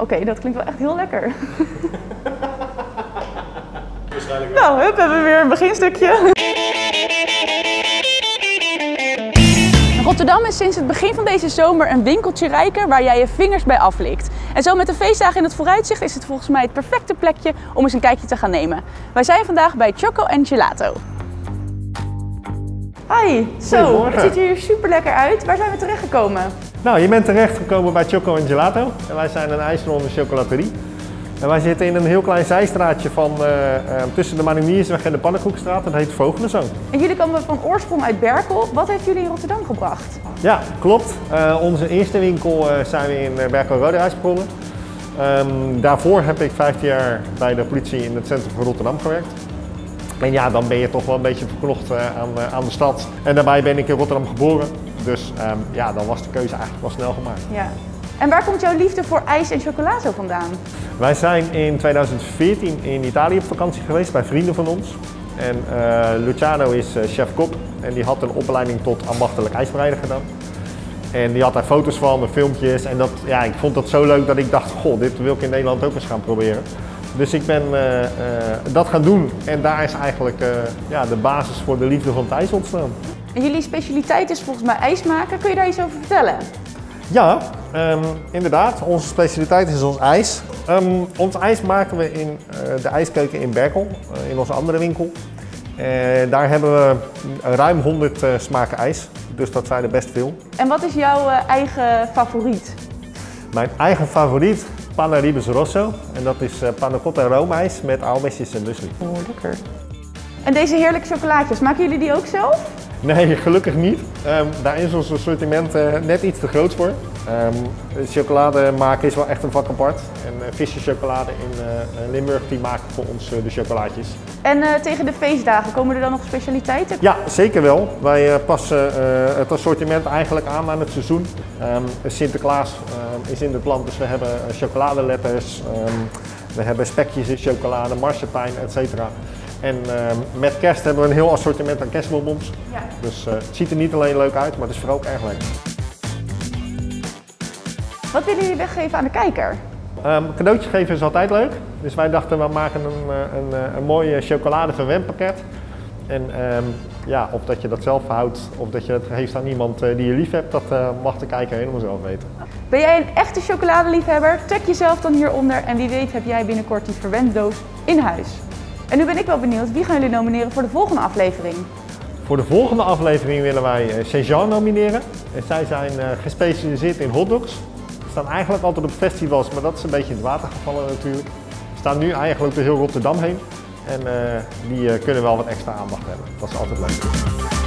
Oké, dat klinkt wel echt heel lekker. Waarschijnlijk wel. Nou, hup, hebben we weer een beginstukje. Rotterdam is sinds het begin van deze zomer een winkeltje rijker waar jij je vingers bij aflikt. En zo met de feestdagen in het vooruitzicht is het volgens mij het perfecte plekje om eens een kijkje te gaan nemen. Wij zijn vandaag bij Choco en Gelato. Hi, zo, het ziet er hier super lekker uit. Waar zijn we terechtgekomen? Nou, je bent terechtgekomen bij Choco en Gelato. En wij zijn een ijsronde chocolaterie. En wij zitten in een heel klein zijstraatje van, uh, uh, tussen de Manuniersweg en de Pannenkoekstraat. Dat heet Vogelenzoon. En jullie komen van oorsprong uit Berkel. Wat heeft jullie in Rotterdam gebracht? Ja, klopt. Uh, onze eerste winkel zijn we in Berkel begonnen. Um, daarvoor heb ik 15 jaar bij de politie in het centrum van Rotterdam gewerkt. En ja, dan ben je toch wel een beetje verknocht aan, aan de stad. En daarbij ben ik in Rotterdam geboren. Dus um, ja, dan was de keuze eigenlijk wel snel gemaakt. Ja. En waar komt jouw liefde voor ijs en chocola zo vandaan? Wij zijn in 2014 in Italië op vakantie geweest bij vrienden van ons. En uh, Luciano is chef-kok en die had een opleiding tot ambachtelijk ijsbereider gedaan. En die had daar foto's van, filmpjes en dat, ja, ik vond dat zo leuk dat ik dacht, goh, dit wil ik in Nederland ook eens gaan proberen. Dus ik ben uh, dat gaan doen en daar is eigenlijk ja, de basis voor de liefde van het ijs ontstaan. En jullie specialiteit is volgens mij ijs maken. Kun je daar iets over vertellen? Ja, um, inderdaad. Onze specialiteit is ons ijs. Um, ons ijs maken we in de ijskeuken in Berkel, in onze andere winkel. Daar hebben we ruim 100 smaken ijs, dus dat zijn er best veel. En wat is jouw eigen favoriet? Mijn eigen favoriet, Panna Ribes Rosso. En dat is panna cotta roomijs met aalmesjes en muesli. Oh, lekker. En deze heerlijke chocolaatjes, maken jullie die ook zelf? Nee, gelukkig niet. Um, daar is ons assortiment uh, net iets te groot voor. Um, chocolade maken is wel echt een vak apart. En uh, Visje Chocolade in uh, Limburg die maken voor ons de chocolaatjes. En tegen de feestdagen komen er dan nog specialiteiten? Ja, zeker wel. Wij passen het assortiment eigenlijk aan aan het seizoen. Um, Sinterklaas is in het land, dus we hebben chocoladeletters. we hebben spekjes in chocolade, marsepein, etc. En uh, met kerst hebben we een heel assortiment aan kerstbonbons. Ja. Dus uh, het ziet er niet alleen leuk uit, maar het is vooral ook erg lekker. Wat willen jullie weggeven aan de kijker? Um, cadeautjes geven is altijd leuk. Dus wij dachten we maken een, een, een mooi chocolade verwendpakket. En um, ja, of dat je dat zelf houdt of dat je het geeft aan iemand die je lief hebt, dat uh, mag de kijker helemaal zelf weten. Ben jij een echte chocoladeliefhebber? Tag jezelf dan hieronder en wie weet heb jij binnenkort die verwenddoos in huis. En nu ben ik wel benieuwd, wie gaan jullie nomineren voor de volgende aflevering? Voor de volgende aflevering willen wij Cézanne nomineren. En zij zijn gespecialiseerd in hotdogs. We staan eigenlijk altijd op festivals, maar dat is een beetje in het water gevallen natuurlijk. We staan nu eigenlijk door heel Rotterdam heen. En uh, die kunnen wel wat extra aandacht hebben. Dat is altijd leuk.